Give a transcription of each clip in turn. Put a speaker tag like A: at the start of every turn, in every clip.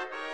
A: Thank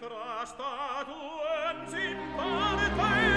A: nostra statuen sin parte